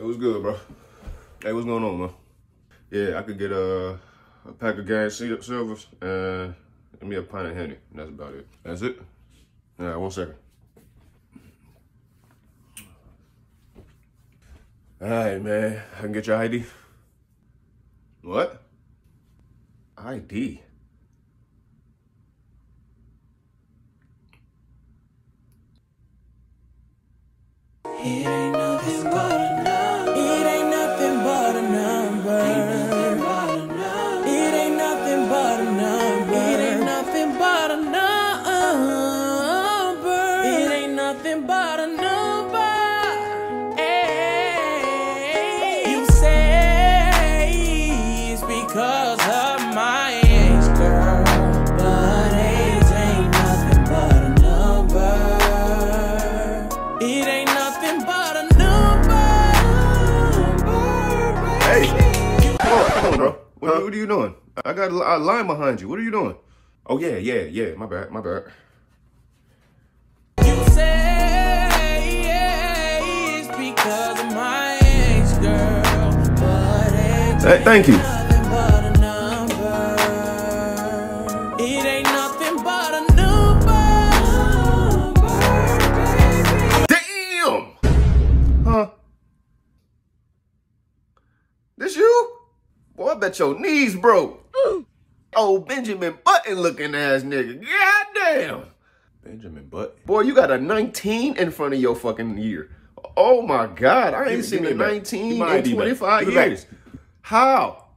It was good, bro. Hey, what's going on, man? Yeah, I could get a, a pack of gas silvers and give me a pint of Henny. That's about it. That's it? All right, one second. All right, man. I can get your ID. What? ID? It nothing but a number. Hey, you say it's because of my ex girl, but age ain't nothing but a number. It ain't nothing but a number. Hey, come on, bro. What, what are you doing? I got a a line behind you. What are you doing? Oh, yeah, yeah, yeah. My bad, my bad. Hey, thank you. nothing but a number. It ain't nothing but a number, baby. Damn! Huh? This you? Boy, I bet your knees broke. Oh, Benjamin Button looking ass nigga. God damn. Benjamin Button. Boy, you got a 19 in front of your fucking year. Oh my God. I ain't Give- seen give a me it back. 19 in 25 Give it back. How?